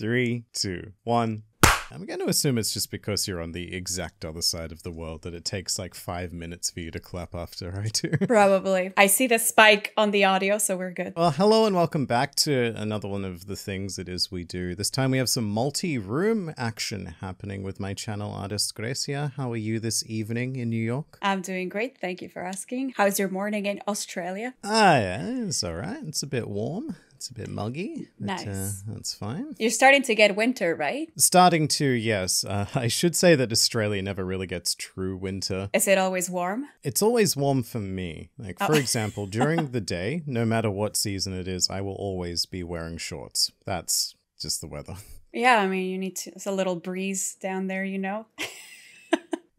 Three, two, one. I'm going to assume it's just because you're on the exact other side of the world that it takes like five minutes for you to clap after I do. Probably. I see the spike on the audio, so we're good. Well, hello and welcome back to another one of the things it is we do. This time we have some multi room action happening with my channel artist Grecia. How are you this evening in New York? I'm doing great. Thank you for asking. How's your morning in Australia? Ah, yeah, it's all right. It's a bit warm. It's a bit muggy. But, Nice. Uh, that's fine. You're starting to get winter, right? Starting to, yes. Uh, I should say that Australia never really gets true winter. Is it always warm? It's always warm for me. Like, for Oh. example, during the day, no matter what season it is, I will always be wearing shorts. That's just the weather. Yeah, I mean, you need to, it's a little breeze down there, you know?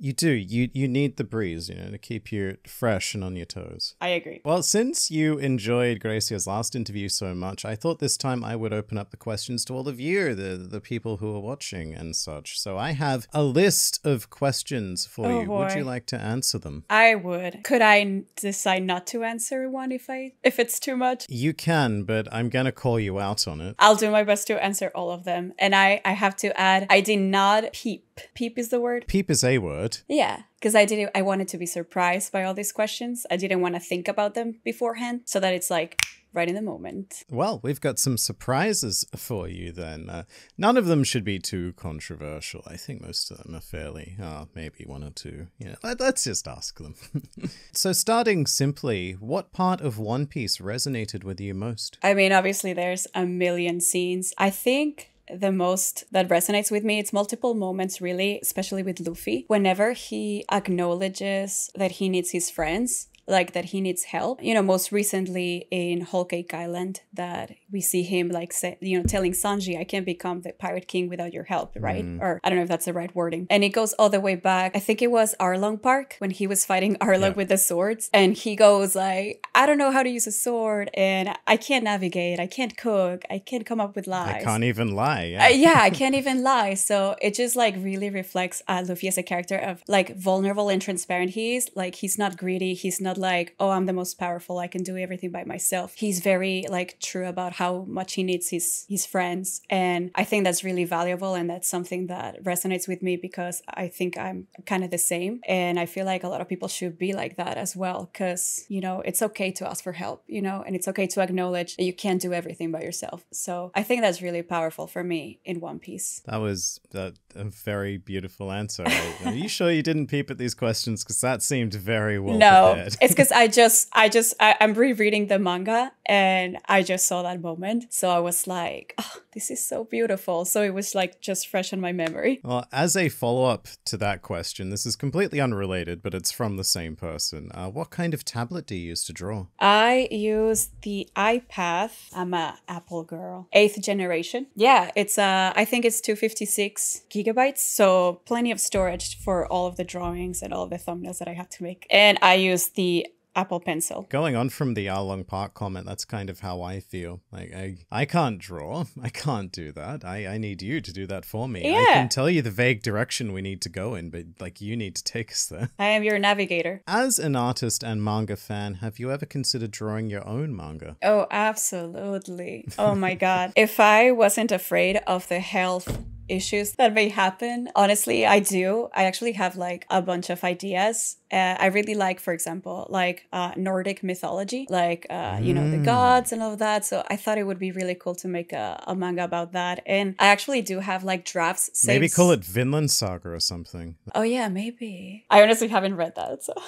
You do. You you need the breeze, you know, to keep you fresh and on your toes. I agree. Well, since you enjoyed Grecia's last interview so much, I thought this time I would open up the questions to all of you, the the people who are watching and such. So I have a list of questions for Oh, you. Would you like to answer them? I would. Could I decide not to answer one if I if it's too much? You can, but I'm gonna call you out on it. I'll do my best to answer all of them. And I I have to add I did not peep. Peep is the word. Peep is a word. Yeah, because I didn't. I wanted to be surprised by all these questions. I didn't want to think about them beforehand, so that it's like right in the moment. Well, we've got some surprises for you then. Uh, none of them should be too controversial. I think most of them are fairly, uh, maybe one or two. Yeah, let, let's just ask them. so, starting simply, what part of One Piece resonated with you most? I mean, obviously, there's a million scenes. I think the most that resonates with me. It's multiple moments really especially with luffy. Whenever he acknowledges that he needs his friends like that he needs help you know most recently in whole cake island that we see him like say, you know telling sanji i can't become the pirate king without your help right or i don't know if that's the right wording and it goes all the way back i think it was arlong park when he was fighting arlong Yeah. with the swords and he goes like i don't know how to use a sword and i can't navigate i can't cook i can't come up with lies I can't even lie. Yeah. uh, yeah, I can't even lie. So it just like really reflects uh, Luffy as a character of like vulnerable and transparent he is. Like he's not greedy. He's not like, oh, I'm the most powerful. I can do everything by myself. He's very like true about how much he needs his his friends, and I think that's really valuable. And that's something that resonates with me because I think I'm kind of the same, and I feel like a lot of people should be like that as well. Because you know, it's okay to ask for help. You know, and it's okay to acknowledge that you can't do everything by yourself. So I think that's really powerful for me in One Piece. That was uh, a very beautiful answer. Are you sure you didn't peep at these questions? Because that seemed very well no, prepared. It's because I just, I just, I, I'm rereading the manga and I just saw that moment. So I was like, oh, this is so beautiful. So it was like just fresh in my memory. Well, as a follow up to that question, this is completely unrelated, but it's from the same person. Uh, what kind of tablet do you use to draw? I use the iPad. I'm a Apple girl. Eighth generation. Yeah, it's uh I think it's 256 gigabytes. So plenty of storage for all of the drawings and all of the thumbnails that I have to make. And I use the Apple Pencil. Going on from the Arlong Park comment, that's kind of how I feel. Like I, I can't draw. I can't do that. I, I need you to do that for me. I can tell you the vague direction we need to go in, but like you need to take us there. I am your navigator. As an artist and manga fan, have you ever considered drawing your own manga? Oh, absolutely. Oh my God. if I wasn't afraid of the health issues that may happen, honestly, I do. I actually have like a bunch of ideas. Uh, I really like, for example, like uh, Nordic mythology, like, uh, you know, the Mm. gods and all of that. So I thought it would be really cool to make a, a manga about that. And I actually do have like drafts. Maybe call it Vinland Saga or something. Oh yeah, maybe. I honestly haven't read that. So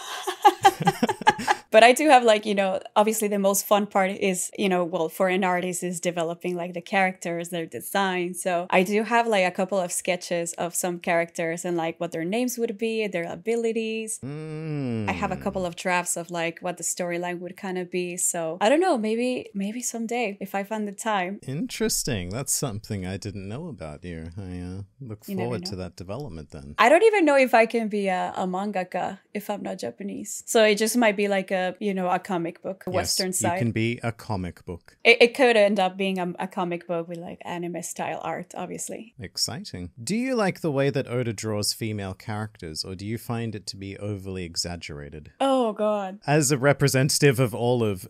But I do have like, you know, obviously the most fun part is, you know, well, for an artist is developing like the characters, their design. So I do have like a couple of sketches of some characters and like what their names would be, their abilities. Mm. I have a couple of drafts of like what the storyline would kind of be. So I don't know, maybe maybe someday if I find the time. Interesting. That's something I didn't know about you. I uh, look You forward to that development then. I don't even know if I can be a, a mangaka if I'm not Japanese. So it just might be like a, you know, a comic book, a Western side. You can be a comic book. It, it could end up being a, a comic book with like anime style art, obviously. Exciting. Do you like the way that Oda draws female characters, or do you find it to be overly exaggerated? Oh god. As a representative of all of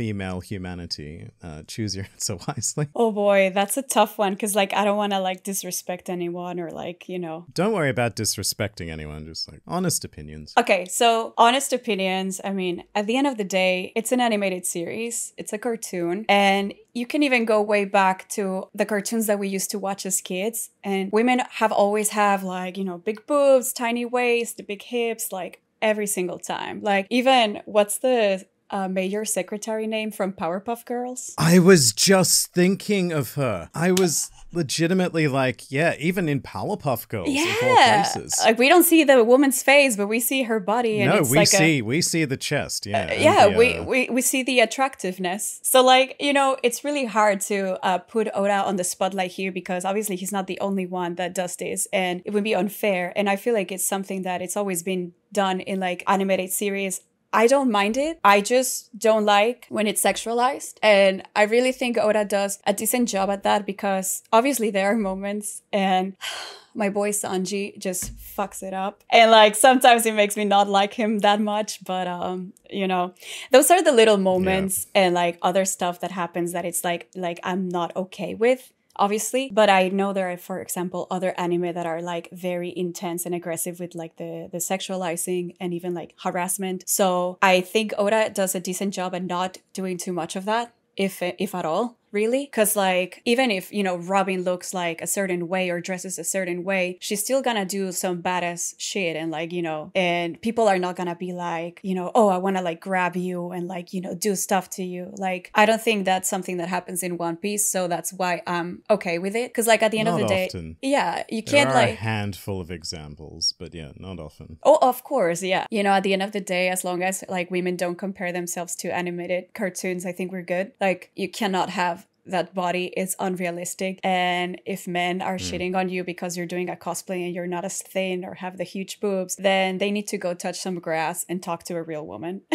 female humanity? Uh, choose your answer wisely. Oh boy, that's a tough one because like I don't want to like disrespect anyone or like you know. Don't worry about disrespecting anyone. Just like honest opinions. Okay, so honest opinions. I mean, at the end of the day, it's an animated series. It's a cartoon, and you can even go way back to the cartoons that we used to watch as kids and women have always have like you know big boobs tiny waist big hips like every single time like even what's the uh, mayor secretary name from Powerpuff Girls? I was just thinking of her. I was legitimately like, yeah, even in Powerpuff Girls, yeah, like we don't see the woman's face, but we see her body. And no, we like see a, we see the chest. Yeah, uh, yeah, the, we, uh, we we see the attractiveness. So like you know, it's really hard to uh, put Oda on the spotlight here because obviously he's not the only one that does this, and it would be unfair. And I feel like it's something that it's always been done in like animated series I don't mind it. I just don't like when it's sexualized. And I really think Oda does a decent job at that because obviously there are moments and my boy Sanji just fucks it up. And like sometimes it makes me not like him that much, but um, you know, those are the little moments yeah. and like other stuff that happens that it's like like I'm not okay with obviously but i know there are for example other anime that are like very intense and aggressive with like the the sexualizing and even like harassment. So i think oda does a decent job at not doing too much of that if if at all really? Because like even if you know robin looks like a certain way or dresses a certain way she's still gonna do some badass shit and like you know and people are not gonna be like you know oh i want to like grab you and like you know do stuff to you. Like i don't think that's something that happens in one piece so that's why i'm okay with it. Because like at the end not of the day often. yeah you can't there are like a handful of examples but yeah not often. Oh of course yeah. You know at the end of the day as long as like women don't compare themselves to animated cartoons i think we're good. Like you cannot have that body is unrealistic. And if men are mm. shitting on you because you're doing a cosplay and you're not as thin or have the huge boobs, then they need to go touch some grass and talk to a real woman.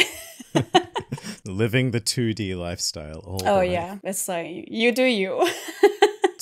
Living the 2D lifestyle. oh, yeah. It's like, you do you.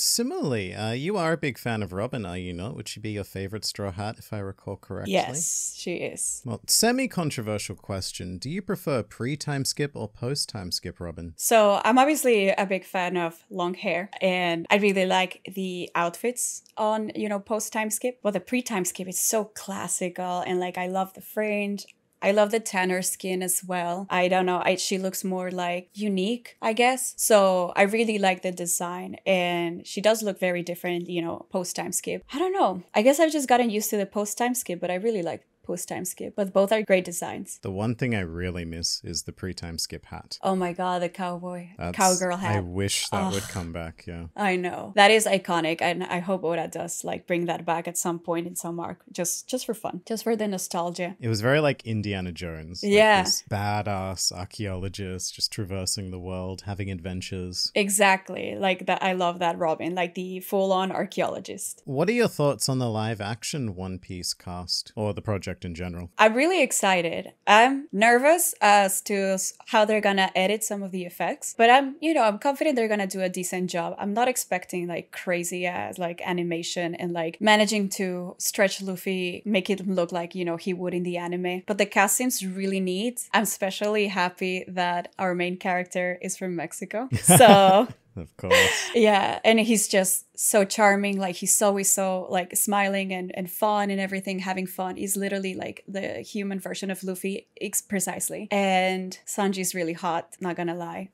Similarly, uh, you are a big fan of Robin, are you not? Would she be your favorite Straw Hat, if I recall correctly? Yes, she is. Well, semi controversial question. Do you prefer pre time skip or post time skip, Robin? So, I'm obviously a big fan of long hair, and I really like the outfits on, you know, post time skip. But the pre time skip is so classical, and like, I love the fringe. I love the tanner skin as well. I don't know, I, she looks more like unique, I guess. So I really like the design and she does look very different, you know, post time skip. I don't know. I guess I've just gotten used to the post time skip, but I really like post time skip, but both are great designs. The one thing I really miss is the pre time skip hat. Oh my god, the cowboy That's, cowgirl hat. I wish that would come back. Yeah, I know that is iconic, and I hope Oda does like bring that back at some point in some arc, just just for fun, just for the nostalgia. It was very like Indiana Jones. Like yeah, badass archaeologist just traversing the world, having adventures. Exactly, like that. I love that Robin, like the full on archaeologist. What are your thoughts on the live action One Piece cast or the project? Project in general? I'm really excited. I'm nervous as to how they're gonna edit some of the effects, but I'm, you know, I'm confident they're gonna do a decent job. I'm not expecting like crazy as like animation and like managing to stretch Luffy, make it look like, you know, he would in the anime. But the cast seems really neat. I'm especially happy that our main character is from Mexico. So of course. Yeah, and he's just so charming. Like he's always so like smiling and and fun and everything, having fun. He's literally like the human version of Luffy, ex- precisely. And Sanji's really hot. Not gonna lie.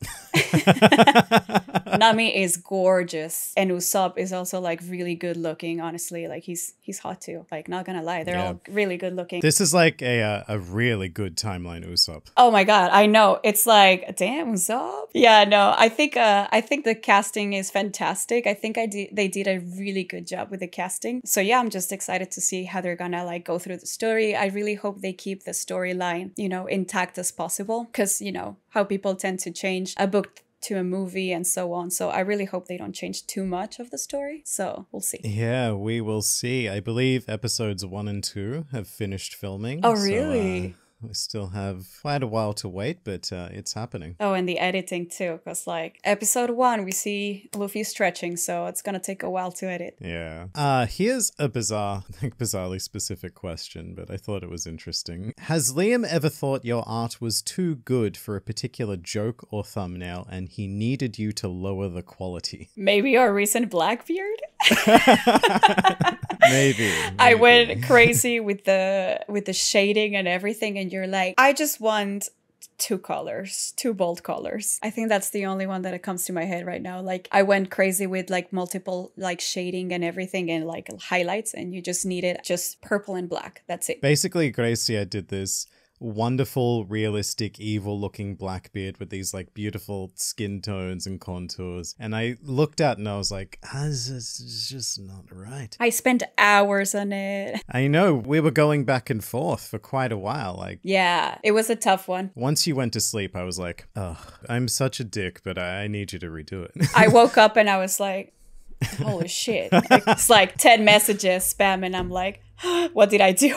Nami is gorgeous, and Usopp is also like really good looking. Honestly, like he's he's hot too. Like not gonna lie, they're yeah. all really good looking. This is like a uh, a really good timeline, Usopp. Oh my god, I know. It's like damn Usopp. Yeah, no, I think uh I think the casting is fantastic. I think I did they did a really good job with the casting. So yeah, I'm just excited to see how they're gonna like go through the story. I really hope they keep the storyline, you know, intact as possible because you know how people tend to change a book to a movie and so on. So I really hope they don't change too much of the story. So we'll see. Yeah, we will see. I believe episodes one and two have finished filming. Oh, really? So, uh, we still have quite a while to wait, but uh, it's happening. Oh, and the editing too, because like episode one, we see Luffy stretching, so it's gonna take a while to edit. Yeah. Uh, here's a bizarre, like bizarrely specific question, but I thought it was interesting. Has Liam ever thought your art was too good for a particular joke or thumbnail, and he needed you to lower the quality? Maybe our recent Blackbeard. maybe, I went crazy with the with the shading and everything, and you're like, I just want two colors, two bold colors. I think that's the only one that it comes to my head right now. Like I went crazy with like multiple like shading and everything and like highlights and you just needed just purple and black. That's it. Basically, Grecia did this wonderful, realistic, evil looking Blackbeard with these like beautiful skin tones and contours. And I looked at it and I was like, ah, this is just not right. I spent hours on it. I know we were going back and forth for quite a while. Like, Yeah, it was a tough one. once you went to sleep, I was like, oh, I'm such a dick, but I, I need you to redo it. I woke up and I was like, holy shit. It's like 10 messages, spam, and I'm like, what did I do?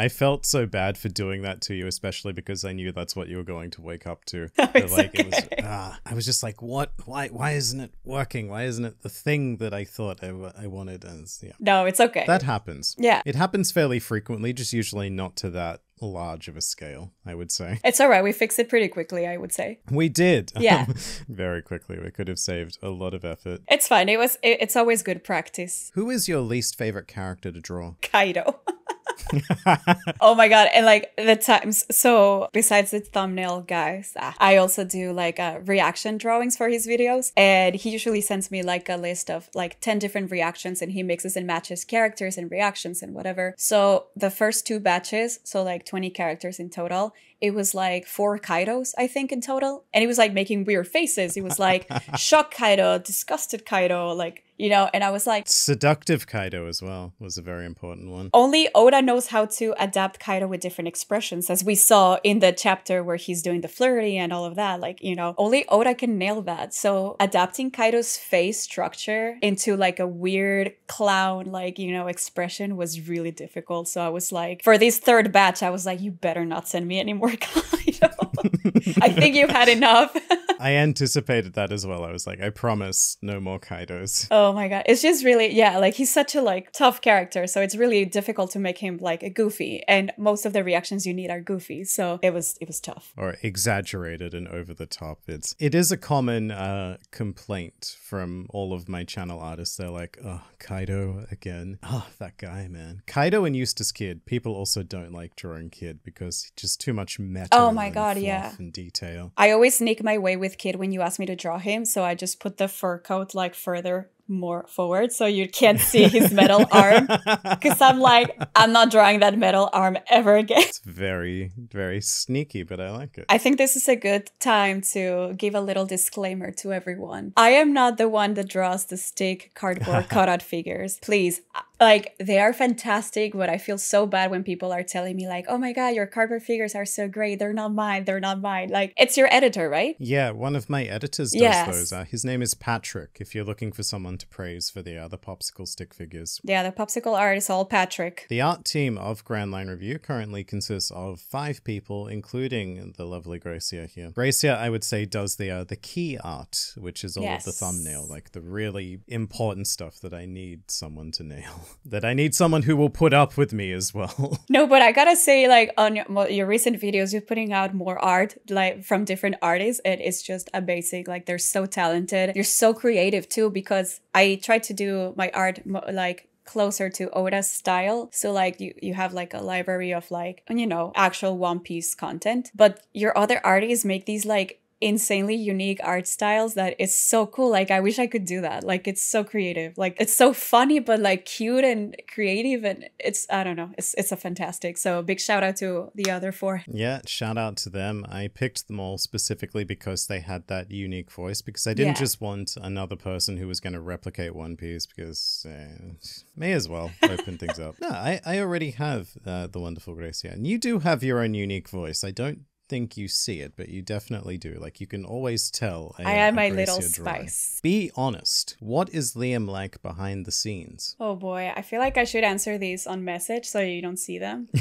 I felt so bad for doing that to you, especially because I knew that's what you were going to wake up to. No, But, it's like it was, okay. ah, I was just like, what? Why? Why isn't it working? Why isn't it the thing that I thought I, I wanted? As yeah, no, it's okay. that happens. yeah. It happens fairly frequently, just usually not to that large of a scale. I would say It's all right. We fixed it pretty quickly, I would say. we did. Yeah. very quickly. We could have saved a lot of effort. It's fine. It was. It, it's always good practice. Who is your least favorite character to draw? Kaido. oh my god! And like the times. So besides the thumbnail guys, ah, I also do like uh, reaction drawings for his videos, and he usually sends me like a list of like ten different reactions, and he mixes and matches characters and reactions and whatever. So the first two batches, so like twenty characters in total. It was like four Kaidos, I think, in total. And he was like making weird faces. He was like, shocked Kaido, disgusted Kaido, like, you know, and I was like, Seductive Kaido as well was a very important one. only Oda knows how to adapt Kaido with different expressions, as we saw in the chapter where he's doing the flirty and all of that. Like, you know, only Oda can nail that. So adapting Kaido's face structure into like a weird clown, like, you know, expression was really difficult. So I was like, for this third batch, I was like, you better not send me any more Kaido. I think you've had enough. I anticipated that as well. I was like, I promise no more Kaidos. Oh my god. It's just really yeah, like he's such a like tough character, so it's really difficult to make him like a goofy. And most of the reactions you need are goofy. So it was it was tough. Or exaggerated and over the top. It's it is a common uh, complaint from all of my channel artists. They're like, oh, Kaido again. Oh, that guy, man. Kaido and Eustass Kid. People also don't like drawing Kid because just too much meta. Oh my God, yeah. And detail. I always sneak my way with Kid when you ask me to draw him, so I just put the fur coat like further more forward so you can't see his metal arm. Because I'm like, I'm not drawing that metal arm ever again. It's very, very sneaky, but I like it. I think this is a good time to give a little disclaimer to everyone. I am not the one that draws the stick cardboard cutout figures. Please. Like, they are fantastic, but I feel so bad when people are telling me, like, oh my God, your cardboard figures are so great. They're not mine. They're not mine. Like, it's your editor, right? Yeah, one of my editors does Yes. those. Uh, his name is Patrick. If you're looking for someone to praise for the uh, the popsicle stick figures, Yeah, the popsicle art is all Patrick. The art team of Grand Line Review currently consists of five people, including the lovely Grecia here. Grecia, I would say, does the uh, the key art, which is all of the thumbnail, like the really important stuff that I need someone to nail. That I need someone who will put up with me as well. No, but I gotta say, like on your, your recent videos, you're putting out more art, like from different artists, it's just amazing. Like they're so talented, you're so creative too. Because I try to do my art like closer to Oda's style. So like you you have like a library of like you know actual One Piece content, but your other artists make these like insanely unique art styles that is so cool. Like I wish I could do that. Like it's so creative. Like it's so funny but like cute and creative and it's I don't know. It's it's a fantastic. So big shout out to the other four. yeah, shout out to them. I picked them all specifically because they had that unique voice, because I didn't Yeah. just want another person who was going to replicate One Piece, because uh, may as well open things up. No, I, I already have uh, the wonderful Grecia, and you do have your own unique voice. I don't think you see it, but you definitely do. Like, you can always tell. I I am my little spice. Be honest. What is Liam like behind the scenes? Oh boy, I feel like I should answer these on message so you don't see them.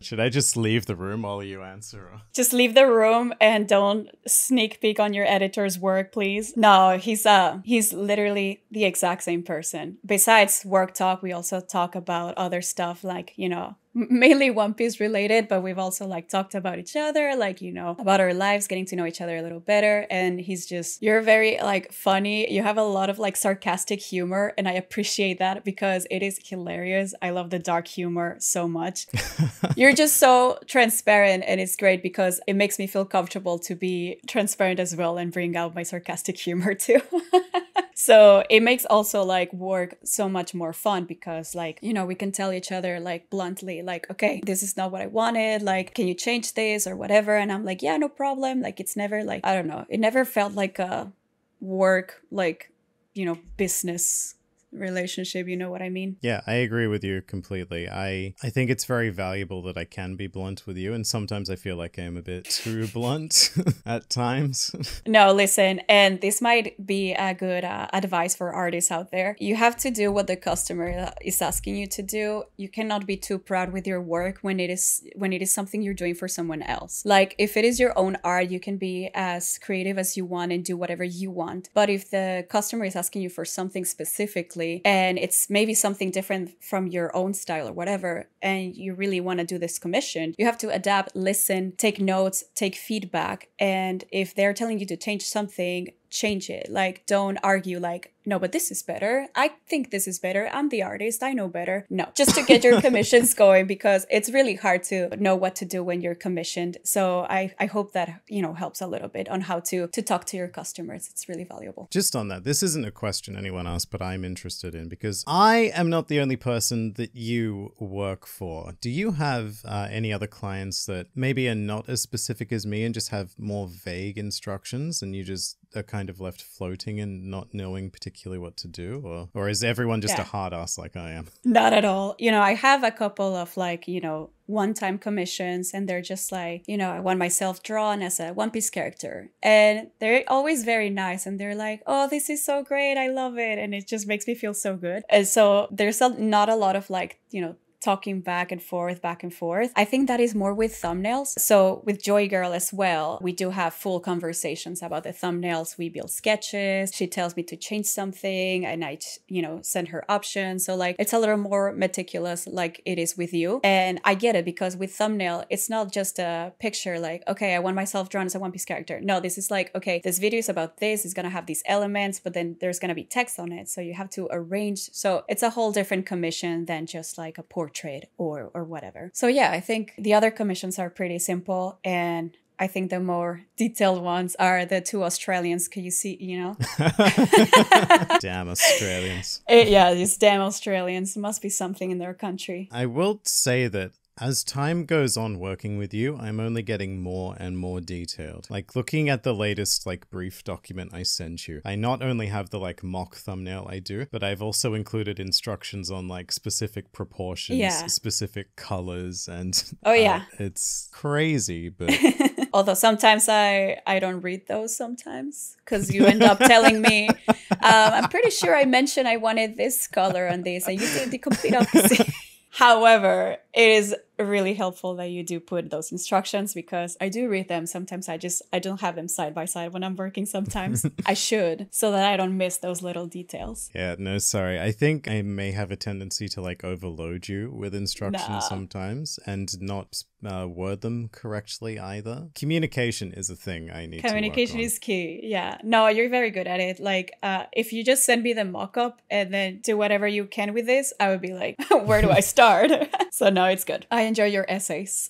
Should I just leave the room while you answer? Just leave the room and don't sneak peek on your editor's work, please. No, he's uh he's literally the exact same person. Besides work talk, we also talk about other stuff like, you know, mainly One Piece related, but we've also like talked about each other, like, you know, about our lives, getting to know each other a little better. And he's just, you're very like funny. You have a lot of like sarcastic humor, and I appreciate that because it is hilarious. I love the dark humor so much. you're just so transparent, and it's great because it makes me feel comfortable to be transparent as well and bring out my sarcastic humor too. so it makes also like work so much more fun because like you know we can tell each other like bluntly like okay this is not what i wanted like can you change this or whatever? And i'm like yeah no problem. Like it's never like i don't know it never felt like a work like you know business relationship you know what i mean? Yeah i agree with you completely. I i think it's very valuable that i can be blunt with you and sometimes i feel like i'm a bit too blunt at times. No listen and this might be a good uh, advice for artists out there. You have to do what the customer is asking you to do. You cannot be too proud with your work when it is when it is something you're doing for someone else. Like if it is your own art you can be as creative as you want and do whatever you want. But if the customer is asking you for something specifically and it's maybe something different from your own style or whatever and you really want to do this commission you have to adapt listen take notes take feedback and if they're telling you to change something change it like don't argue like no, but this is better. I think this is better. I'm the artist. I know better. No, just to get your commissions going because it's really hard to know what to do when you're commissioned. So I, I hope that, you know, helps a little bit on how to, to talk to your customers. It's really valuable. Just on that, this isn't a question anyone asked, but I'm interested in because I am not the only person that you work for. Do you have uh, any other clients that maybe are not as specific as me and just have more vague instructions and you just are kind of left floating and not knowing particularly what to do or or is everyone just yeah. a hard ass like I am? Not at all. You know, I have a couple of like, you know, one-time commissions and they're just like, you know, I want myself drawn as a One Piece character. And they're always very nice and they're like, "Oh, this is so great. I love it." And it just makes me feel so good. And so there's a, not a lot of like, you know, talking back and forth, back and forth. I think that is more with thumbnails. So with Joy Girl as well, we do have full conversations about the thumbnails. We build sketches. She tells me to change something and I, you know, send her options. So like it's a little more meticulous like it is with you. And I get it because with thumbnail, it's not just a picture like, okay, I want myself drawn as a One Piece character. No, this is like, okay, this video is about this. It's going to have these elements, but then there's going to be text on it. So you have to arrange. So it's a whole different commission than just like a portrait portrait or or whatever. So yeah, I think the other commissions are pretty simple and I think the more detailed ones are the two Australians. Can you see, you know? damn Australians. It, yeah, these damn Australians. Must be something in their country. I will say that as time goes on working with you, I'm only getting more and more detailed. Like looking at the latest like brief document I sent you, I not only have the like mock thumbnail I do, but I've also included instructions on like specific proportions, yeah. specific colors, and oh yeah, uh, it's crazy. But although sometimes I I don't read those sometimes because you end up telling me, um, I'm pretty sure I mentioned I wanted this color on this, and you did the complete opposite. However, it is really helpful that you do put those instructions because I do read them. Sometimes I just I don't have them side by side when I'm working. Sometimes I should so that I don't miss those little details. Yeah, no, sorry. I think I may have a tendency to like overload you with instructions nah. sometimes and not uh, word them correctly either. Communication is a thing I need. Communication is key. Yeah, no, you're very good at it. Like, uh, if you just send me the mock-up and then do whatever you can with this, I would be like, where do I start? so no, it's good. I enjoy your essays.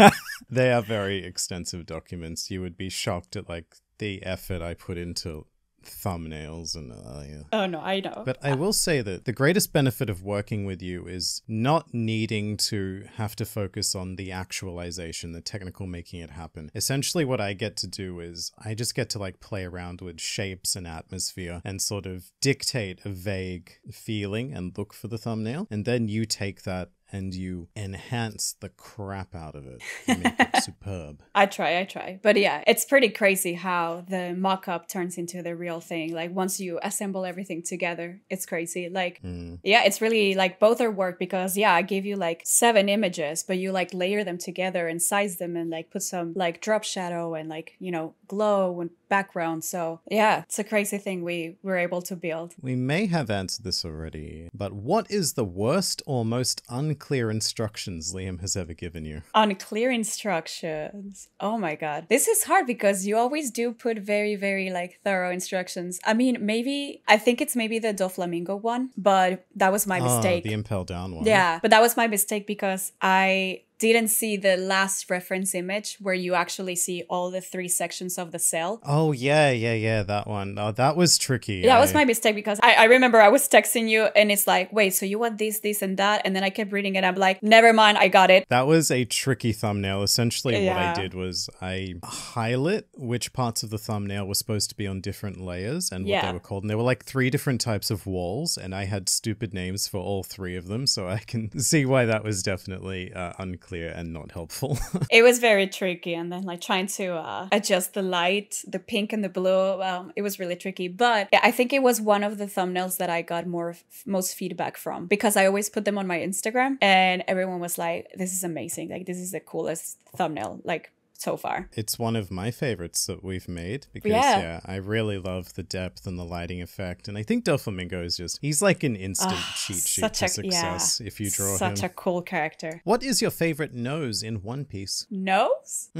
they are very extensive documents. You would be shocked at like the effort I put into thumbnails and uh, yeah. oh no i know but i will say that the greatest benefit of working with you is not needing to have to focus on the actualization the technical making it happen essentially what i get to do is i just get to like play around with shapes and atmosphere and sort of dictate a vague feeling and look for the thumbnail and then you take that and you enhance the crap out of it. You make it superb. I try, I try. But yeah, it's pretty crazy how the mock up turns into the real thing. Like once you assemble everything together, it's crazy. Like, Mm. yeah, it's really like both are work because, yeah, I gave you like seven images, but you like layer them together and size them and like put some like drop shadow and like, you know, glow and background. So yeah, it's a crazy thing we were able to build. We may have answered this already, but what is the worst or most unclear instructions Liam has ever given you? unclear instructions. Oh my god. This is hard because you always do put very, very like thorough instructions. I mean, maybe I think it's maybe the Doflamingo one, but that was my Oh, mistake. the impel down one. yeah, but that was my mistake because I didn't see the last reference image where you actually see all the three sections of the cell. Oh yeah, yeah, yeah, that one. Oh, that was tricky. That was my mistake because I, I remember I was texting you and it's like, wait, so you want this, this, and that? And then I kept reading it. I'm like, never mind, I got it. That was a tricky thumbnail. Essentially, what I did was I highlight which parts of the thumbnail were supposed to be on different layers and what Yeah. they were called. And there were like three different types of walls, and I had stupid names for all three of them. So I can see why that was definitely uh, unclear and not helpful. it was very tricky and then like trying to uh, adjust the light the pink and the blue um, it was really tricky but i think it was one of the thumbnails that i got more most feedback from because i always put them on my instagram and everyone was like this is amazing like this is the coolest thumbnail like so far it's one of my favorites that we've made because Yeah. yeah. I really love the depth and the lighting effect. And I think Doflamingo is just he's like an instant Ah, cheat sheet such to a- success if you draw such him. a cool character What is your favorite nose in One Piece? nose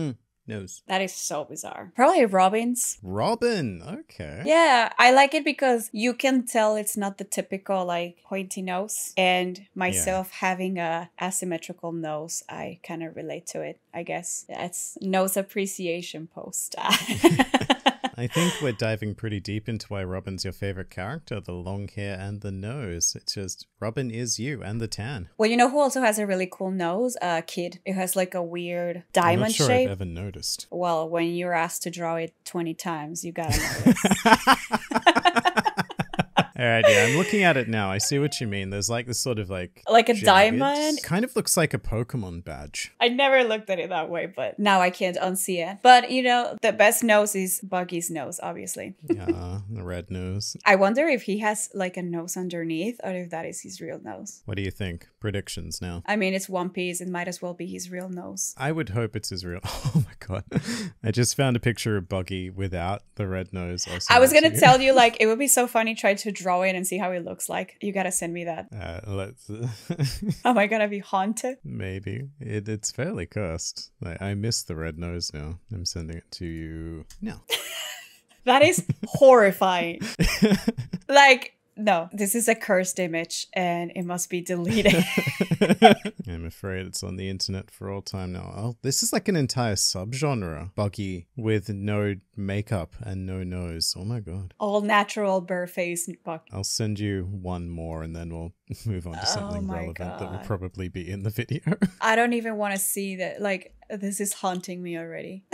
Nose. that is so bizarre probably robin's Robin. Okay. Yeah, I like it because you can tell it's not the typical like pointy nose. And myself having a asymmetrical nose, I kind of relate to it. I guess that's nose appreciation post. I think we're diving pretty deep into why Robin's your favorite character the long hair and the nose. It's just Robin is you and the tan. well, you know who also has a really cool nose? A kid. It has like a weird I'm not diamond sure shape. I've ever noticed. Well, when you're asked to draw it 20 times, you gotta notice. All right, yeah, I'm looking at it now. I see what you mean. There's like this sort of like Like a jagged- diamond? Kind of looks like a Pokemon badge. I never looked at it that way, but now I can't unsee it. But you know, the best nose is Buggy's nose, obviously. Yeah, the red nose. I wonder if he has like a nose underneath or if that is his real nose. What do you think? Predictions now. I mean, it's One Piece. It might as well be his real nose. I would hope it's his real. Oh my god! I just found a picture of Buggy without the red nose. I'll I was gonna you. tell you, like, it would be so funny trying to draw it and see how it looks like. You gotta send me that. Uh, let's. Am I gonna be haunted? Maybe it, it's fairly cursed. Like, I miss the red nose now. I'm sending it to you now. That is horrifying. like, no, this is a cursed image and it must be deleted. I'm afraid it's on the internet for all time now. Oh, this is like an entire subgenre. Buggy with no makeup and no nose. Oh my god. All natural bare face buck. I'll send you one more and then we'll move on to oh something Oh relevant that will probably be in the video. I don't even want to see that. Like, this is haunting me already.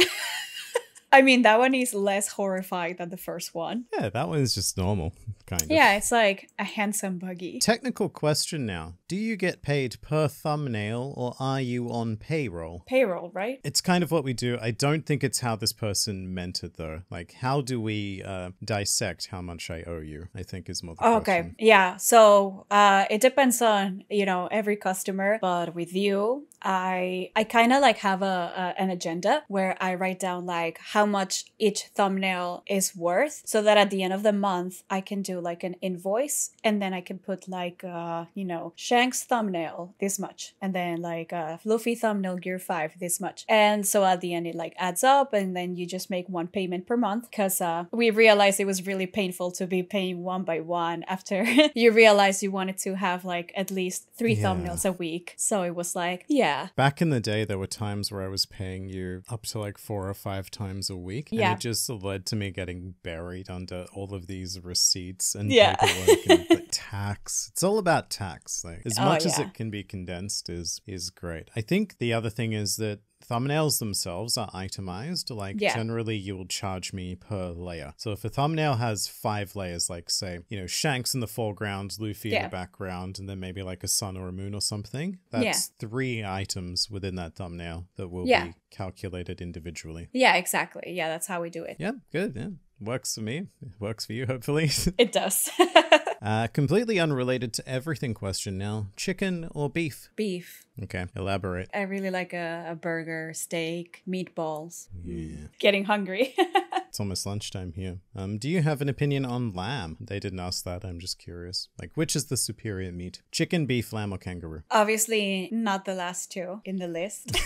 I mean, that one is less horrifying than the first one. yeah, that one is just normal, kind of. Yeah, it's like a handsome buggy. Technical question now. Do you get paid per thumbnail or are you on payroll? Payroll, right? It's kind of what we do. I don't think it's how this person meant it though. Like, how do we uh, dissect how much I owe you? I think is more the Oh, okay. question. Yeah. So uh, it depends on you know every customer, but with you, I I kind of like have a, a an agenda where I write down like how much each thumbnail is worth, so that at the end of the month I can do like an invoice, and then I can put like uh you know Shanks thumbnail this much, and then like uh, Luffy thumbnail Gear Five this much, and so at the end it like adds up, and then you just make one payment per month because uh, we realized it was really painful to be paying one by one after you realized you wanted to have like at least three Yeah. thumbnails a week. So it was like, yeah, Back in the day, there were times where I was paying you up to like four or five times a week. And Yeah. it just led to me getting buried under all of these receipts and Yeah. paperwork and tax. It's all about tax. Like as Oh, much as it can be condensed is is great. I think the other thing is that thumbnails themselves are itemized. Like Yeah. generally you will charge me per layer. So if a thumbnail has five layers, like say, you know, Shanks in the foreground, Luffy in the background, and then maybe like a sun or a moon or something, that's Yeah. three items within that thumbnail that will Yeah. be calculated individually. Yeah, exactly. Yeah, that's how we do it. Yeah, good. Yeah. Works for me. It Works for you, hopefully. It does. uh, completely unrelated to everything question now. Chicken or beef? Beef. Okay, elaborate. I really like a, a burger, steak, meatballs. Yeah. Getting hungry. It's almost lunchtime here. Um, do you have an opinion on lamb? They didn't ask that. I'm just curious. Like, which is the superior meat? Chicken, beef, lamb, or kangaroo? Obviously, not the last two in the list.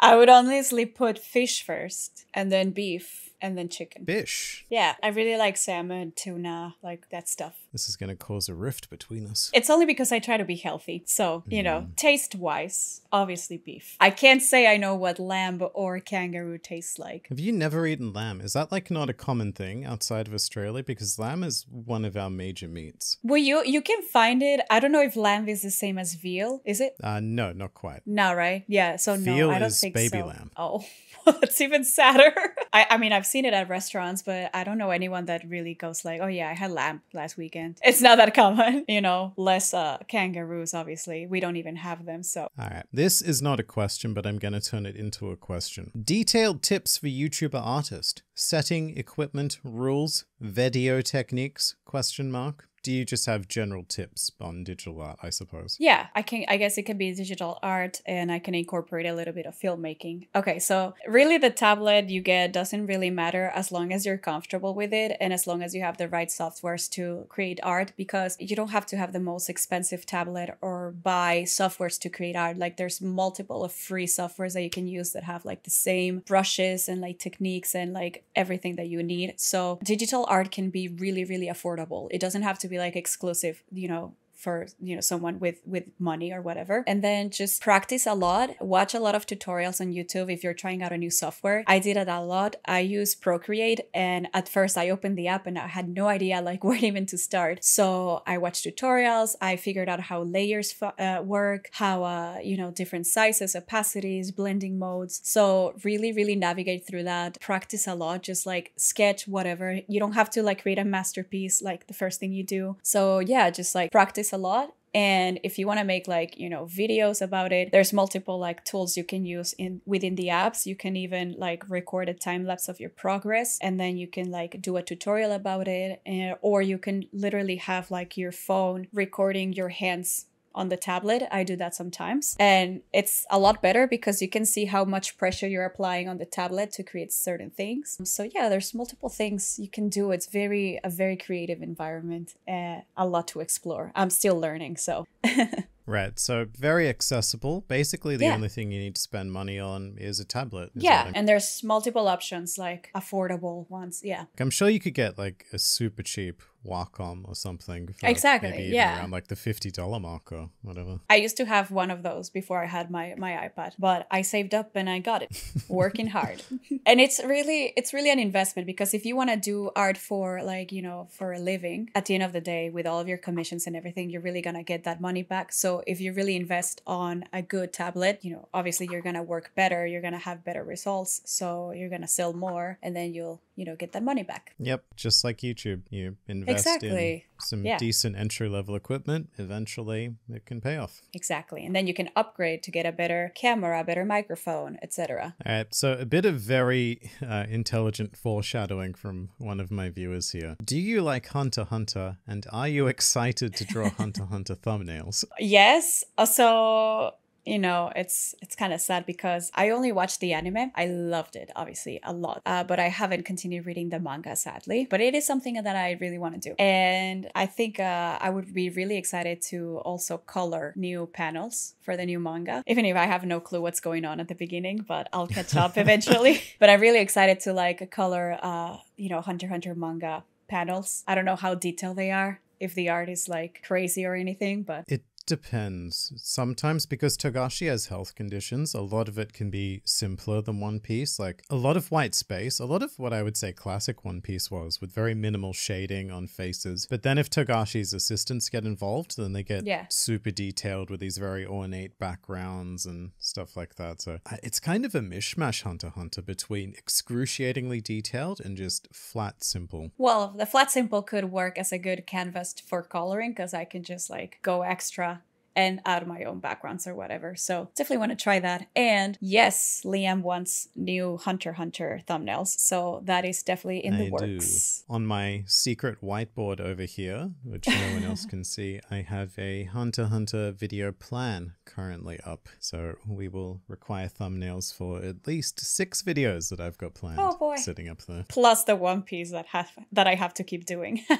I would honestly put fish first, and then beef, and then chicken. Fish. Yeah, I really like salmon, tuna, like that stuff. This is going to cause a rift between us. It's only because I try to be healthy. So, you know, taste wise, obviously beef. I can't say I know what lamb or kangaroo tastes like. Have you never eaten lamb? Is that like not a common thing outside of Australia? Because lamb is one of our major meats. Well, you you can find it. I don't know if lamb is the same as veal. Is it? Uh, no, not quite. No, right? Yeah. So Veal no, I don't is think baby so. lamb. Oh, that's even sadder. I, I mean, I've seen it at restaurants, but I don't know anyone that really goes like, "Oh yeah, I had lamb last weekend." It's not that common, you know. Less uh, kangaroos, obviously. We don't even have them, so All right. This is not a question, but I'm going to turn it into a question. Detailed tips for YouTuber artist. Setting, equipment, rules, video techniques, question mark. Do you just have general tips on digital art, I suppose? Yeah, I can. I guess it can be digital art, and I can incorporate a little bit of filmmaking. Okay, so really, the tablet you get doesn't really matter as long as you're comfortable with it, and as long as you have the right softwares to create art. Because you don't have to have the most expensive tablet or buy softwares to create art. Like there's multiple of free softwares that you can use that have like the same brushes and like techniques and like everything that you need. So digital art can be really, really affordable. It doesn't have to be like exclusive, you know, for you know someone with with money or whatever. And then just practice a lot. Watch a lot of tutorials on youtube if you're trying out a new software. I did it a lot. I use procreate and at first i opened the app and i had no idea like where even to start. So i watched tutorials. I figured out how layers uh, work how uh, you know different sizes opacities blending modes. So really really navigate through that. Practice a lot. Just like sketch whatever. You don't have to like create a masterpiece like the first thing you do. So yeah just like practice a lot. And if you want to make like you know videos about it there's multiple like tools you can use in within the apps. You can even like record a time lapse of your progress and then you can like do a tutorial about it and, or you can literally have like your phone recording your hands on the tablet. I do that sometimes. And it's a lot better because you can see how much pressure you're applying on the tablet to create certain things. So yeah, there's multiple things you can do. It's very a very creative environment and a lot to explore. I'm still learning, so Right. So very accessible. Basically, the Yeah. only thing you need to spend money on is a tablet. is yeah, and there's multiple options like affordable ones. Yeah. I'm sure you could get like a super cheap Wacom or something. Exactly, Maybe yeah. around like the fifty dollar mark or whatever. I used to have one of those before I had my my iPad, but I saved up and I got it. Working hard. and it's really it's really an investment because if you want to do art for like, you know, for a living, at the end of the day with all of your commissions and everything, you're really going to get that money back. So if you really invest on a good tablet, you know, obviously you're going to work better, you're going to have better results, so you're going to sell more and then you'll, you know, get that money back. Yep. Just like YouTube, you invest Exactly. in some Yeah. decent entry level equipment. Eventually, it can pay off. Exactly. And then you can upgrade to get a better camera, a better microphone, etc. All right, so a bit of very uh, intelligent foreshadowing from one of my viewers here. Do you like Hunter Hunter, and are you excited to draw Hunter Hunter thumbnails? Yes. Also, you know, it's it's kind of sad because I only watched the anime. I loved it, obviously, a lot. Uh, but I haven't continued reading the manga, sadly. But it is something that I really want to do, and I think uh, I would be really excited to also color new panels for the new manga, even if I have no clue what's going on at the beginning. But I'll catch up eventually. but I'm really excited to like color, uh, you know, Hunter Hunter manga panels. I don't know how detailed they are. If the art is like crazy or anything, but It depends. Sometimes because Togashi has health conditions, a lot of it can be simpler than One Piece. Like a lot of white space, a lot of what I would say classic One Piece was with very minimal shading on faces. But then if Togashi's assistants get involved, then they get Yeah. super detailed with these very ornate backgrounds and stuff like that. So it's kind of a mishmash Hunter Hunter between excruciatingly detailed and just flat simple. Well, the flat simple could work as a good canvas for coloring because I can just like go extra and add my own backgrounds or whatever. So definitely want to try that. And yes, Liam wants new Hunter Hunter thumbnails. So that is definitely in the works. do. On my secret whiteboard over here, which no one else can see, I have a Hunter Hunter video plan currently up. So we will require thumbnails for at least six videos that I've got planned Oh, boy. sitting up there. Plus the One Piece that have that I have to keep doing.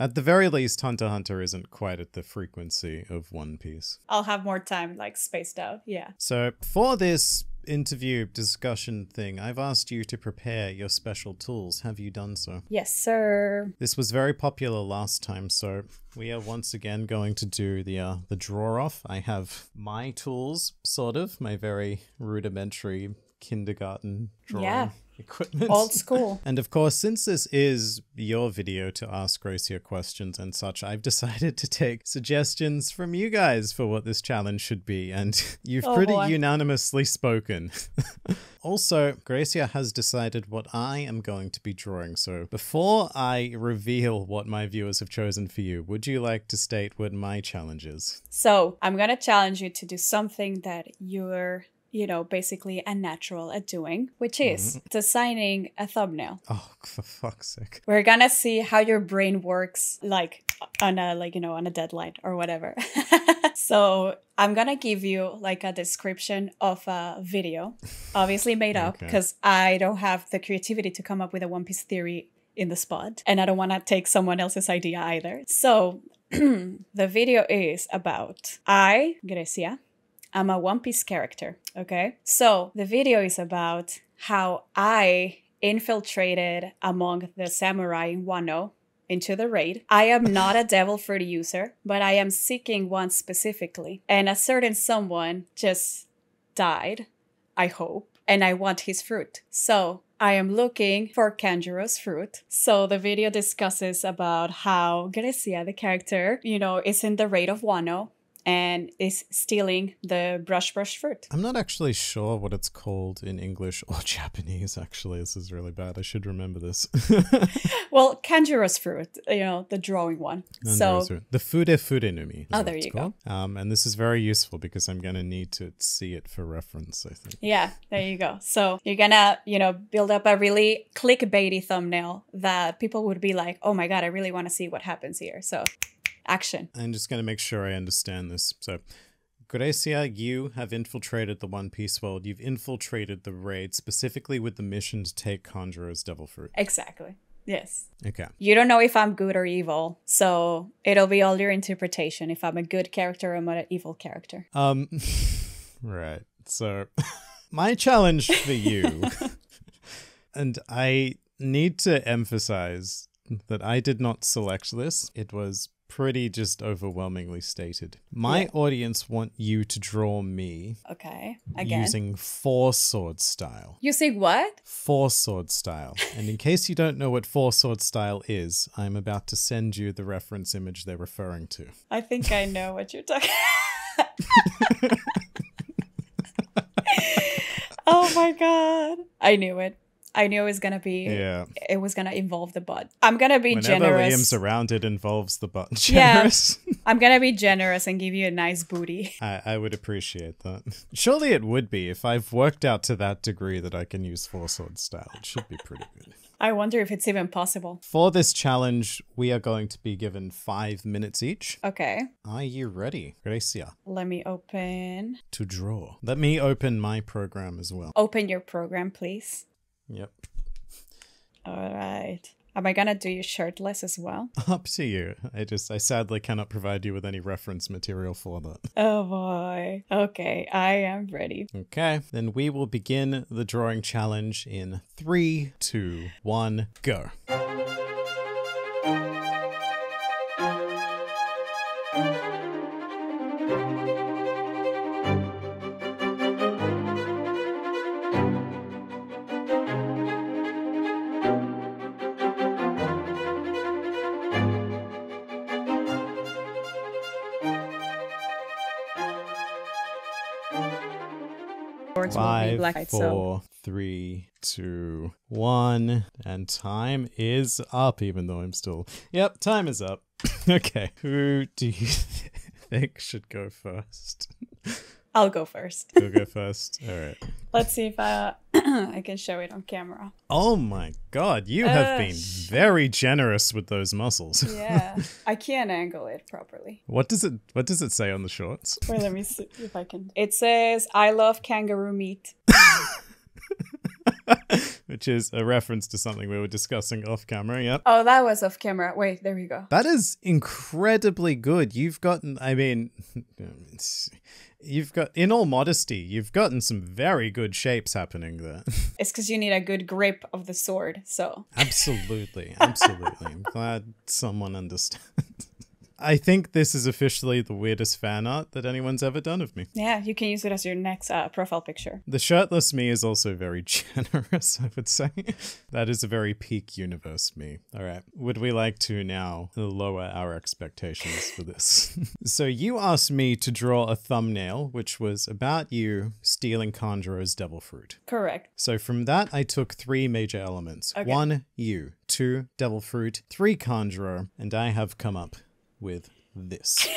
At the very least, Hunter Hunter isn't quite at the frequency of One Piece. I'll have more time like spaced out. Yeah. So for this interview discussion thing, I've asked you to prepare your special tools. Have you done so? Yes, sir. This was very popular last time, so we are once again going to do the uh, the draw off. I have my tools, sort of, my very rudimentary kindergarten drawing Yeah. Equipment. Old school. And of course, since this is your video to ask Grecia questions and such, I've decided to take suggestions from you guys for what this challenge should be, and you've Oh, pretty boy. unanimously spoken. also, Grecia has decided what I am going to be drawing, so before I reveal what my viewers have chosen for you, would you like to state what my challenge is? So I'm gonna challenge you to do something that you're, you know, basically a natural at doing, which is mm-hmm. designing a thumbnail. Oh, for fuck's sake. We're gonna see how your brain works, like on a like you know on a deadline or whatever. so I'm gonna give you like a description of a video, obviously made up Okay. because I don't have the creativity to come up with a One Piece theory in the spot, and I don't want to take someone else's idea either. So the video is about I, Grecia, I'm a One Piece character, okay? So the video is about how I infiltrated among the samurai in Wano into the raid. I am not a devil fruit user, but I am seeking one specifically. And a certain someone just died, I hope, and I want his fruit. So I am looking for Kanjuro's fruit. So the video discusses about how Grecia, the character, you know, is in the raid of Wano and is stealing the brush brush fruit. I'm not actually sure what it's called in English or Japanese, actually. This is really bad. I should remember this. Well, Kanjuro's fruit, you know, the drawing one. so So the Fude Fudenumi. is Oh, there you go. Um, and this is very useful because I'm going to need to see it for reference, I think. Yeah, there you go. So you're gonna, you know, build up a really clickbaity thumbnail that people would be like, oh my god, I really want to see what happens here. So, action. I'm just going to make sure I understand this. So, Grecia, you have infiltrated the One Piece world. You've infiltrated the raid specifically with the mission to take Kanjuro's Devil Fruit. Exactly. Yes. Okay. You don't know if I'm good or evil, so it'll be all your interpretation if I'm a good character or I'm an evil character. Um, right. So, my challenge for you, and I need to emphasize that I did not select this. It was pretty just overwhelmingly stated. My Yeah. audience want you to draw me Okay. Again. using four sword style. Using what? Four sword style. And in case you don't know what four sword style is, I'm about to send you the reference image they're referring to. I think I know what you're talking. oh my god! I knew it. I knew it was gonna be. Yeah. It was gonna involve the butt. I'm gonna be Whenever generous. Liam's around, it involves the button. Yeah. I'm gonna be generous and give you a nice booty. I, I would appreciate that. Surely it would be if I've worked out to that degree that I can use four sword style. It should be pretty good. I wonder if it's even possible. For this challenge, we are going to be given five minutes each. Okay, Are you ready, Grecia, let me open. to draw? Let me open my program as well. Open your program, please. Yep. All right. Am I gonna do you shirtless as well? Up to you. I just, I sadly cannot provide you with any reference material for that. Oh boy. Okay, I am ready. Okay, then we will begin the drawing challenge in three, two, one, go. Words will be Five, black, so four, three, two, one, and time is up. Even though I'm still, yep, time is up. okay, who do you think should go first? I'll go first. You'll go first. All right. Let's see if I I can show it on camera. Oh my god, you have Uh, been very generous with those muscles. Yeah, I can't angle it properly. What does it what does it say on the shorts? Wait, let me see if I can. It says, "I love kangaroo meat." Which is a reference to something we were discussing off camera. Yep. Oh, that was off camera. Wait, there we go. That is incredibly good. You've gotten I mean it's- you've got in all modesty, you've gotten some very good shapes happening there. It's because you need a good grip of the sword. So Absolutely. Absolutely. I'm glad someone understands. I think this is officially the weirdest fan art that anyone's ever done of me. yeah, you can use it as your next uh, profile picture. The shirtless me is also very generous, I would say. that is a very peak universe me. All right. Would we like to now lower our expectations for this? so, you asked me to draw a thumbnail, which was about you stealing Kanjuro's devil fruit. Correct. So, from that, I took three major elements Okay. one, you, two, devil fruit, three, Kanjuro, and I have come up with this.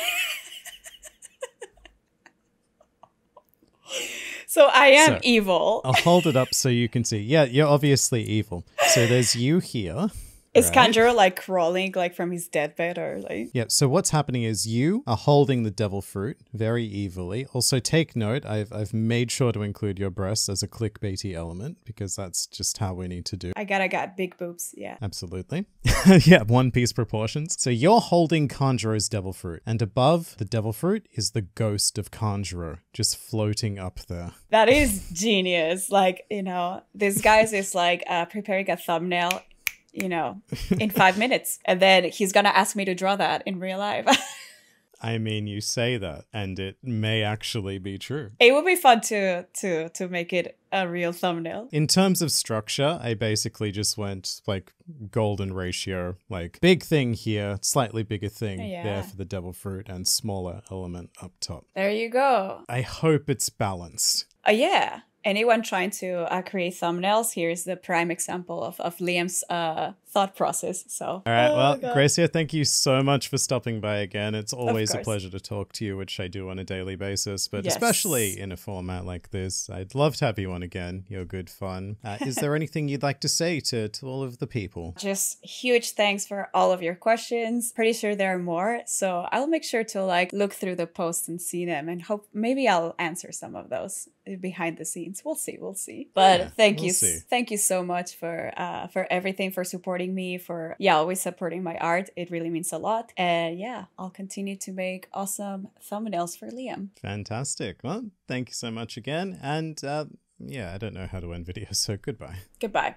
So I am So- evil. I'll hold it up so you can see. Yeah, you're obviously evil. So, there's you here. Is right? Like crawling like from his deathbed or like? Yeah, so what's happening is you are holding the devil fruit very evilly. Also, take note, I've, I've made sure to include your breasts as a clickbaity element because that's just how we need to do. I gotta got big boobs. Yeah. Absolutely. yeah, one piece proportions. So you're holding Kanjuro's devil fruit, and above the devil fruit is the ghost of Kanjuro just floating up there. That is genius. Like, you know, this guy's is like uh, preparing a thumbnail, you know, in five minutes. And then he's going to ask me to draw that in real life. I mean, you say that, and it may actually be true. it would be fun to to to make it a real thumbnail. In terms of structure, I basically just went like golden ratio, like big thing here, slightly bigger thing Yeah. there for the devil fruit, and smaller element up top. There you go. I hope it's balanced. Uh, yeah. Anyone trying to uh, create thumbnails, here's the prime example of, of Liam's uh, thought process. So, All right, Oh, well, God. Grecia, thank you so much for stopping by again. It's always a pleasure to talk to you, which I do on a daily basis, but Yes. especially in a format like this. I'd love to have you on again. You're good fun. Uh, is there anything you'd like to say to, to all of the people? just huge thanks for all of your questions. Pretty sure there are more, so I'll make sure to like look through the posts and see them, and hope maybe I'll answer some of those behind the scenes. We'll see, we'll see. But Yeah, thank we'll you, see. thank you so much for uh for everything, for supporting me, for yeah, always supporting my art. It really means a lot, and yeah, I'll continue to make awesome thumbnails for Liam. Fantastic. Well, thank you so much again. And uh, yeah, I don't know how to end videos, so goodbye. Goodbye.